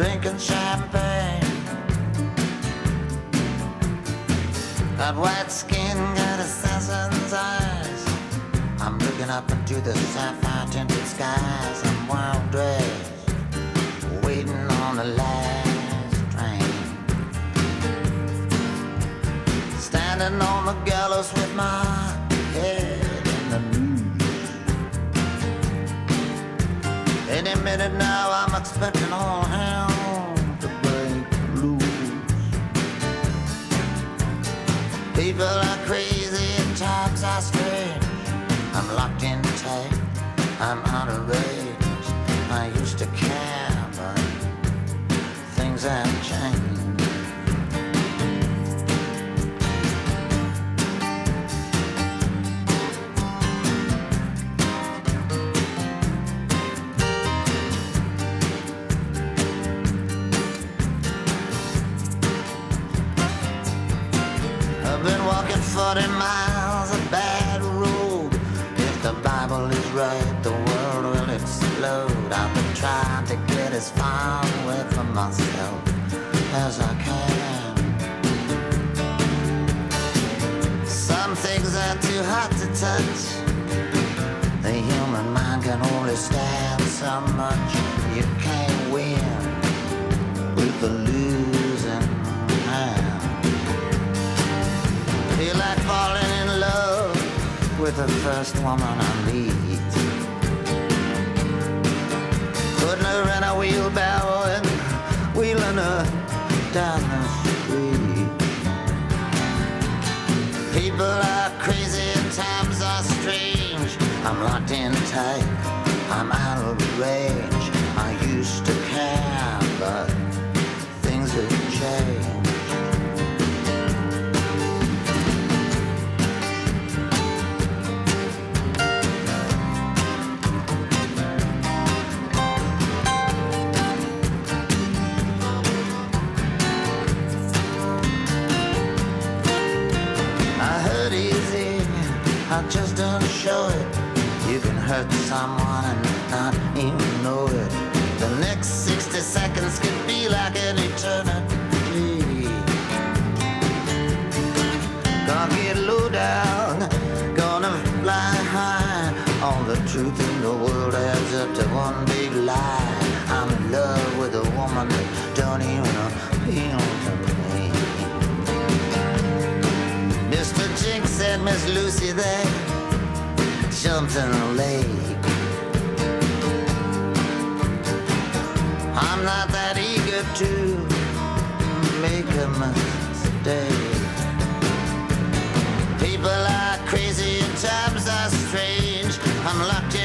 drinking champagne. That white skin, got assassin's eyes. I'm looking up into the sapphire tinted skies. I'm wild dressed, waiting on the last train. Standing on the gallows with my head in the news. Any minute now, I'm expecting all hell Locked in tight, I'm out of range. I used to care, but things have changed. I've been walking 40 miles right, the world will explode. I've been trying to get as far away from myself as I can. Some things are too hot to touch. The human mind can only stand so much. You can't win with the losing hand. Feel like falling in love with the first woman I meet. Down the street. People are crazy and times are strange. I'm locked in tight, Just don't show it. You can hurt someone and not even know it. The next 60 seconds could be like an eternity. Gonna get low down, gonna fly high. All the truth in the world adds up to one big lie. I'm in love with a woman that don't even appeal Lucy, they jumped in the lake. I'm not that eager to make a mistake. People are crazy and times are strange. I'm locked in